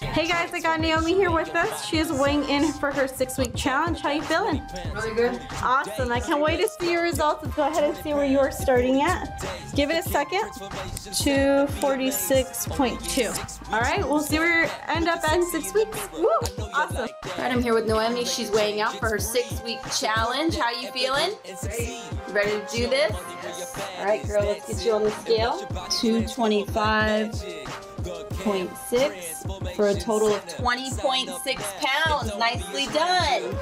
Hey guys, I got Noemi here with us. She is weighing in for her six-week challenge. How you feeling? Really good. Awesome. I can't wait to see your results. Let's go ahead and see where you're starting at. Give it a second. 246.2. All right, we'll see where you end up at in six weeks. Woo! Awesome. All right, I'm here with Noemi. She's weighing out for her six-week challenge. How you feeling? Ready to do this? All right, girl, let's get you on the scale. 225.6 for a total of 20.6 pounds. Nicely done.